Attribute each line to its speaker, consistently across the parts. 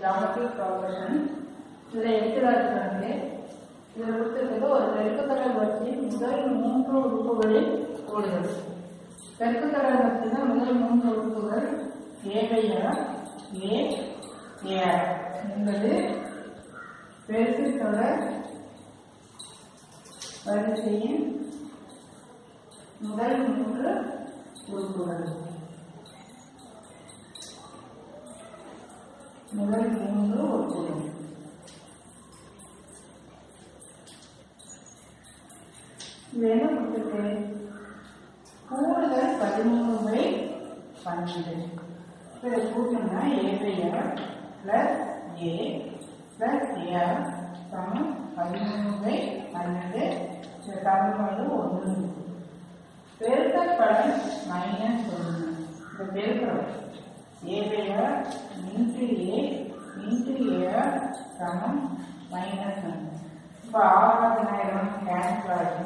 Speaker 1: Geometric problem இதில் எடுத்துக்காட்டுறாங்க இதில் கொடுத்துருக்கிறது ஒரு பெருக்குத்தொடர் வரிசையின் முதல் மூன்று உறுப்புகளில் கூடுதல் பெருக்குத்தொடர் வரிசையில் முதல் மூன்று உறுப்புகள் ஏகையா ஏ ஏஆர் என்பது பெருக்குத்தொடர் வரிசையின் முதல் மூன்று உறுப்புகள். முதல் மூன்று உறுப்புகள் இது என்ன கூடுதல் பதிமூணு பை பன்னெண்டு இதை கூட்டணும்னா APR plus A plus AR சமம் பதிமூணு பை பன்னெண்டு சமன்பாடு ஒன்று பெருக்கல் பலன் மைனஸ் ஒன்று இந்த பெருக்கல் APR into interior from minus 1. So all of them I don't cancel out.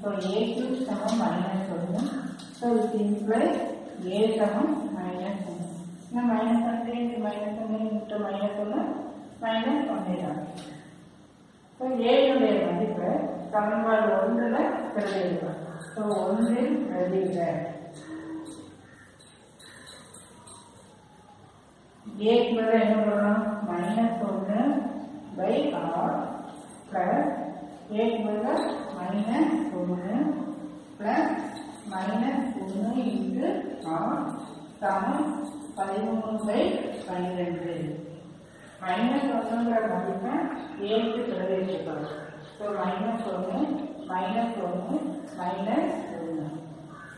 Speaker 1: So a cube sama minus 1. So it implies a sama minus 1. Now minus 1 into minus 1 into minus 1 minus 1 இடம் so a உடைய மதிப்பு சமன்பாடு ஒன்றுல பிரதியிடுக so ஒன்றில் பிரதியிட a என்ன பண்ணணும் minus ஒன்று பை ஆர் பிளஸ் ஏக்கு பதிலாக மைனஸ் ஒன்று பிளஸ் மைனஸ் ஒன்று இன்ட்டு ஆர் சமம் பதிமூணு பை பன்னிரெண்டு மைனஸ் ஒன்றுங்கிற மதிப்பை ஏழுக்கு பிரதியிட்டுக்கலாம் ஸோ மைனஸ் ஒன்று மைனஸ் ஒன்று மைனஸ் ஒன்று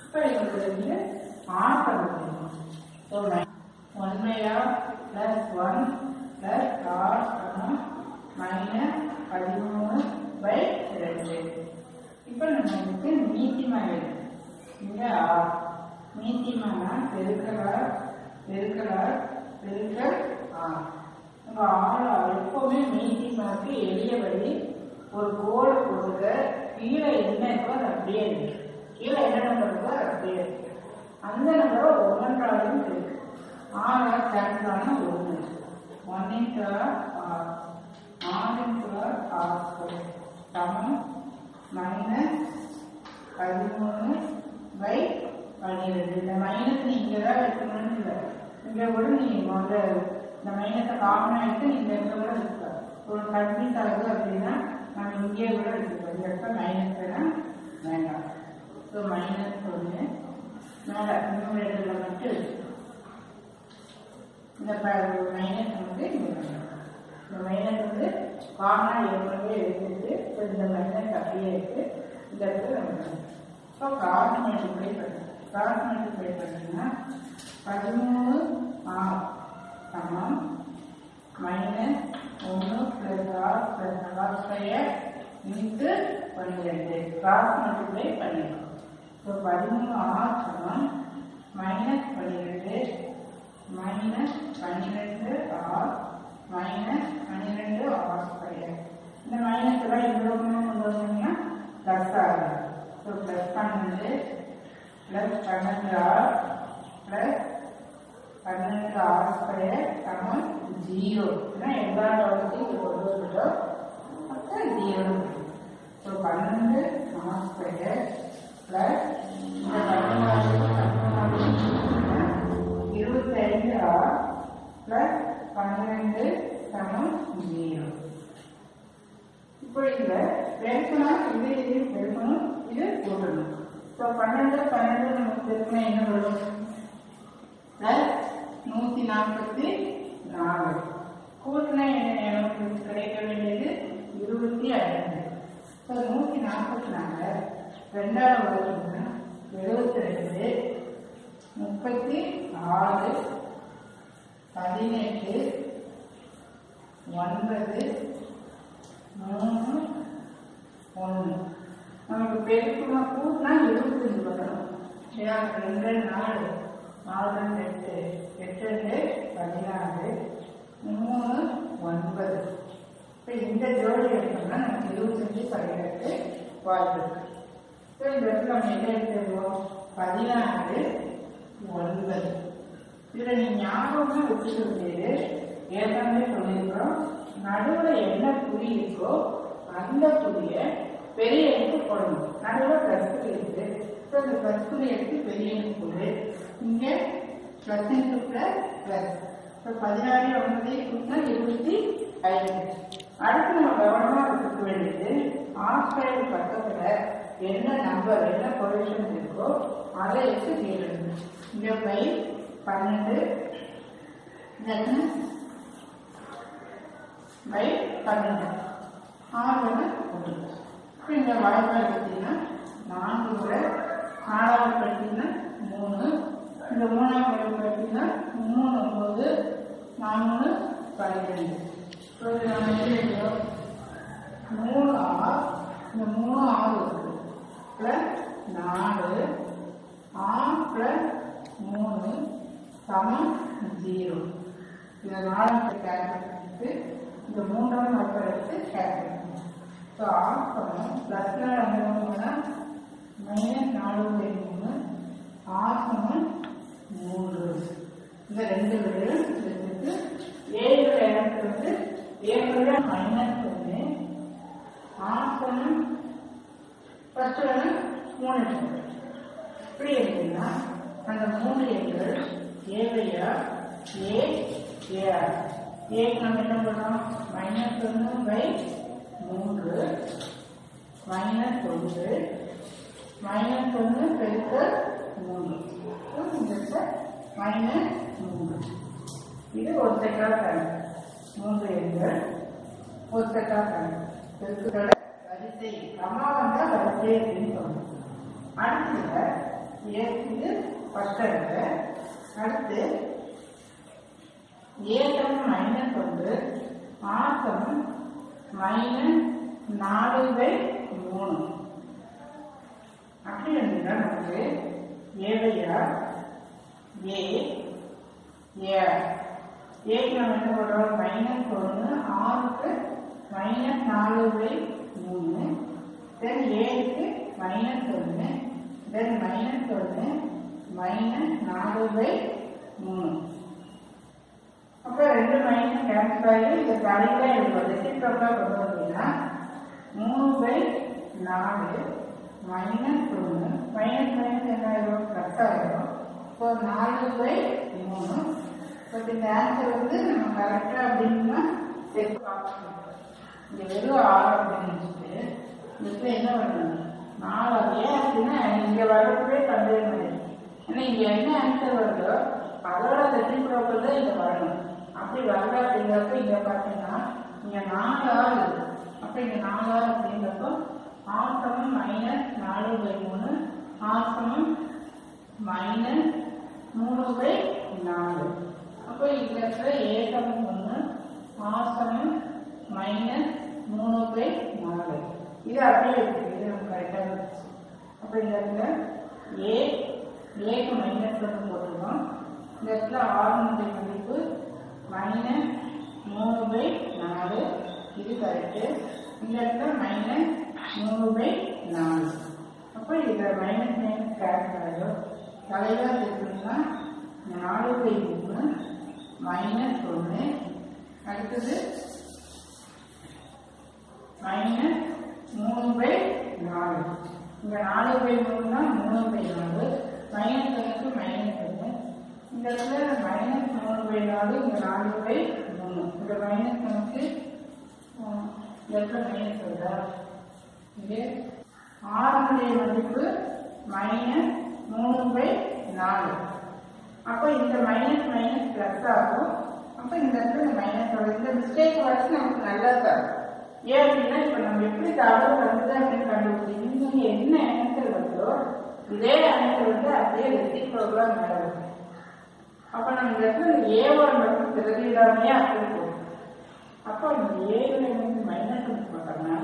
Speaker 1: இப்போ இவங்களுக்கு வந்து ஆர் கண்டுபிடிக்கணும் ஸோ ஒன்மையா பிளஸ் ஒன் பிளஸ் ஆர் சமம் மைனஸ் பதிமூணு பை ரெண்டு இப்போ நம்மளுக்கு மீத்திமா எழுது இங்க ஆர் மீத்திமானா பெருக்கிறார் பெருக்கிறார் பெருக்கல் ஆர் நம்ம ஆள் எப்பவுமே மீட்டிமாக்கு எளிய வழி ஒரு கோடு கொடுக்க கீழே என்ன இருக்கோ அது அப்படியே இருக்கு. கீழே என்ன நம்பர் இருக்கோ அது அப்படியே இருக்கு. அந்த நம்பரை ஒவ்வொன்றாலும் இருக்கு. ஆறா கேன்சலான ஒன்று. One into R R into R square சமம். மைனஸ் பதிமூணு பை பன்னிரெண்டு. இந்த மைனஸ் நீ இங்கே தான் வைக்கணும்னு இல்லை. இங்கே கூட நீ முதல்ல இந்த மைனஸை காமன் ஆகிட்டு நீங்கள் எங்கே கூட வச்சுக்கலாம் ஒரு கன்ஃபியூஸ் ஆகுது அப்படின்னா நம்ம இங்கே கூட வச்சுக்கலாம் இந்த இடத்துல மைனஸ் வேணாம் வேண்டாம். ஸோ மைனஸ் ஒன்று மேலே இன்னொரு மட்டும் வச்சுக்கலாம் இந்த மைனஸ் வந்து இங்கே இந்த மைனஸ் வந்து காமனாக ஏற்கனவே எடுத்துட்டு இந்த மைனஸ் அப்படியே இருக்கு. இந்த இடத்துல நம்ம ஸோ காசு மல்டிப்ளை பண்ணுறோம் காசு மல்டிப்ளை பண்ணீங்கன்னா பதிமூணு ஆர் சமம். மைனஸ் ஒன்று plus R plus R square into பன்னிரெண்டு. கிராஸ் மல்டிப்ளை பண்ணிடலாம் ஸோ பதிமூணு ஆர் சமம். மைனஸ் பன்னிரெண்டு மைனஸ் பன்னிரெண்டு ஆர் மைனஸ் பன்னிரெண்டு ஆர் ஸ்கொயர் இந்த மைனஸ் எல்லாம் எவ்வளோ கொண்டு ப்ளஸ் ஆகும் ஸோ ப்ளஸ் பன்னெண்டு ப்ளஸ் பன்னெண்டு ஆர் ப்ளஸ் பன்னெண்டு ஆர் ஸ்கொயர் சமம் ஜீரோ ஏன்னா எல்லா டவுட்டையும் இது கொண்டு வந்துட்டோம். அப்போ ஜீரோ ஸோ பன்னெண்டு ஆர் ஸ்கொயர் ப்ளஸ் இந்த பன்னெண்டு இருபத்தைந்து ஆர் ப்ளஸ் பன்னெண்டு சமம் ஜீரோ இப்போ இதில் பெருக்கணும் இது இது பெருக்கணும் இது கூட்டணும் இப்போ பன்னெண்டு பன்னெண்டு நமக்கு பெருக்கணும் என்ன வரும்? பிளஸ் நூற்றி நாற்பத்தி நாலு. கூட்டினா என்ன எனக்கு கிடைக்க வேண்டியது இருபத்தி ஐந்து. இப்போ நூற்றி நாற்பத்தி நாலு ரெண்டாவது வருஷம்னா எழுபத்தி ரெண்டு முப்பத்தி ஆறு பதினெட்டு ஒன்பது மூணு ஒன்று நமக்கு பெருக்குமா கூட்டினா இருபத்தஞ்சு வரணும் ரெண்டு நாலு நாலு எட்டு எட்டு ரெண்டு பதினாறு மூணு ஒன்பது. இப்போ இந்த ஜோடி எடுத்தோம்னா நமக்கு இருபத்தஞ்சு பதினெட்டு வாய்ப்பு இப்போ இந்த இடத்துல நம்ம என்ன எடுத்துருவோம் பதினாறு ஒன்பது. இதில் நீ ஞாபகமாக வச்சுக்கிறது வேண்டியது ஏற்கனவே நடுவில் என்ன குறி இருக்கோ அந்த குறிய பெரிய எடுத்து போடணும். நடுவுல பிளஸ் குறி இருக்கு. ஸோ இந்த பிளஸ் எடுத்து பெரிய எழுத்து போடு இங்க plus into plus plus so பதினாறு ஒன்பது இருபத்தி ஐந்து. அடுத்து நம்ம கவனமாக இருக்க வேண்டியது ஆஸ்திரேலிய பக்கத்தில் என்ன நம்பர் என்ன பொசிஷன் இருக்கோ அதை எடுத்து தீர்வு இங்கே பை பன்னெண்டு தென் பை பன்னெண்டு. ஆறு ஒன்று. இப்போ இந்த வாய்ப்பாக பார்த்தீங்கன்னா நான்கு முறை ஆறாவது பார்த்தீங்கன்னா மூணு இந்த மூணாவது முறை பார்த்தீங்கன்னா மூணு ஒம்பது நானூறு பன்னிரெண்டு இப்போ இது நம்ம எப்படி மூணு ஆறு இந்த மூணு ஆறு இருக்கு. ப்ளஸ் நாலு ஆறு ப்ளஸ் மூணு சமம் ஜீரோ. இந்த நாலாவது கேரக்டர் பண்ணிட்டு இந்த மூன்றாவது நம்பர் எடுத்து கேரக்டர் ஸோ ஆறு சமம் ப்ளஸ்ல ரெண்டு மைனஸ் நாலு பை மூணு மூன்று இந்த ரெண்டு விடையும் எடுத்துட்டு ஏழு இடத்துல வந்து ஏழு மைனஸ் ஒன்று ஆறு சமம் ஃபர்ஸ்ட் ஒன்று மூணு இப்படி இருக்குன்னா அந்த மூணு எண்கள் ஏவையா ஏ ஏஆர் ஏக்கு நம்ம என்ன பண்ணோம் மைனஸ் ஒன்று பை மூன்று. மைனஸ் ஒன்று. மைனஸ் ஒன்று பெருக்கல் மூன்று. மைனஸ் மூன்று. இது ஒத்தக்கா கணக்கு. மூன்று எண்கள். ஒத்தக்கா கணக்கு. பெருக்குகளை வரிசை அம்மா வந்தா வரிசை அப்படின்னு சொல்லணும் அடுத்ததுல ஏ- இது ஃபர்ஸ்ட் எடுத்து அடுத்து ஏசம் மைனஸ் ஒன்று ஆ சமம் மைனஸ் நாலு பை மூணு. அப்படி இருந்தா நமக்கு ஏவையா ஏ ஏ ஏக்கு நம்ம என்ன பண்ணுறோம் மைனஸ் ஒன்று ஆறுக்கு மைனஸ் நாலு பை மூணு தென் ஏழுக்கு மைனஸ் ஒன்று தென் மைனஸ் ஒன்று மைனஸ் நாலு பை மூணு. மைனஸ் இந்த தலையில கொண்டு வந்தீங்கன்னா மூணு பை நாலு மைனஸ் ஒன்று மைனஸ் மைனஸ் என்ன ஆயிரும்? ப்ளஸ் ஆயிரும். இப்போ நாலு பை மூணு. பட் இந்த ஆன்சர் வந்து நம்ம கரெக்டாக அப்படின்னா செக் பார்க்கணும் இங்கே வெறும் ஆறு அப்படின்னு வச்சுட்டு என்ன பண்ணணும்? நாலு ஏன் அப்படின்னா இங்கே வரப்பவே சந்தேகம் இல்லை ஏன்னா இங்கே என்ன ஆன்சர் வருதோ அதோட ரெசிப்ரோக்கல் தான் இங்கே வரணும். அப்படி வரல அப்படிங்கிறப்ப இங்க பார்த்தீங்கன்னா இங்கே நாலு ஆறு அப்போ இங்கே நாலு ஆறு அப்படிங்கிறப்போ ஆசமம் மைனஸ் நாலு பை மூணு ஆசமம் மைனஸ் மூணு பை நாலு. அப்போ இந்த இடத்துல ஏசமம் ஒன்று ஆசமம் மைனஸ் மூணு பை நாலு. இது அப்படியே இருக்கு. இது நமக்கு கரெக்டாக இருந்துச்சு அப்போ இந்த இடத்துல ஏ ஏக்கு மைனஸ் வந்து போட்டுருக்கோம். இந்த இடத்துல ஆறுனுடைய மதிப்பு மைனஸ் மூணு பை நாலு இது கரெக்டு இந்த இடத்துல மைனஸ் மூணு பை நாலு. அப்போ இதில் மைனஸ் மைனஸ் கேன்சல் ஆகிடும் தலைவாக இருக்குன்னா நாலு பை மூணு மைனஸ் ஒன்று அடுத்தது மைனஸ் மூணு பை நாலு. இந்த நாலு பை மூணுனா மூணு பை நாலு. மைனஸ் ஒன்றுக்கு மைனஸ் ஒன்று இந்த இடத்துல மைனஸ் மூணு பை நாலு இந்த நாலு பை மூணு. இந்த மைனஸ் நமக்கு மைனஸ் வருதா இங்கே ஆறுனுடைய மதிப்பு மைனஸ் மூணு பை நாலு அப்போ இந்த மைனஸ் மைனஸ் பிளஸ் ஆகும் அப்போ இந்த இடத்துல இந்த மைனஸ் வரும் இந்த மிஸ்டேக் வச்சு நமக்கு நல்லது தான் ஏன் அப்படின்னா இப்போ நம்ம எப்படி தவறு வருது அப்படின்னு கண்டுபிடிச்சி இங்க என்ன ஆன்சர் வருதோ இதே ஆன்சர் வந்து அதே ரெசிப்ரோக்கலாக நடக்கும் அப்போ நம்ம இந்த இடத்துல ஏவோட மட்டும் பிரதியிடாமையே அப்படி அப்போ இந்த ஏழுல இருந்து மைனஸ் ஒன்று போட்டோம்னா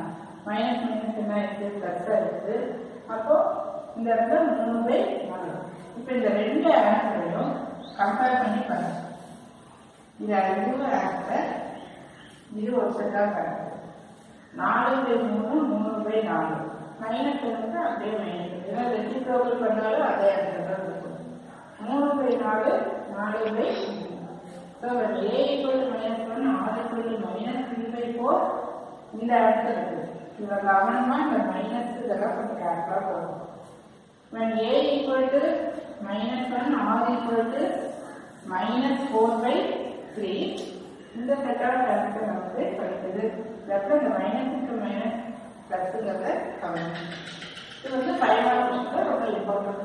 Speaker 1: மைனஸ் மைனஸ் என்ன இருக்கு? ப்ளஸ்ஸாக இருக்குது அப்போ இந்த இடத்துல மூணு பை நாலு இப்போ இந்த ரெண்டு ஆன்சரையும் கம்பேர் பண்ணி பாருங்க இது இதுவும் ஆன்சர் இது ஒரு செட்டாக பாருங்க நாலு பை மூணு மூணு பை நாலு. மைனஸ் வந்து அப்படியே மைனஸ் ஏன்னா ரெசிப்ரோக்கல் பண்ணாலும் அதே ஆன்சர் தான் இருக்கும். மூணு பை நாலு நாலு by So at a equal to minus 1, r equal to இந்த இடத்துல இவங்க கவனமா இந்த மைனஸ் இதெல்லாம் கொஞ்சம் கேர்ஃபுல்லா போகணும். when a equal to minus 1 r equal to இந்த செட்டான கணக்கு நமக்கு கிடைக்குது தப்ப இந்த மைனஸுக்கு மைனஸ் பிளஸ்ங்கிறத கவனிக்கும் இது வந்து ஃபைவ் ஆர் ரொம்ப இம்பார்ட்டன்ட்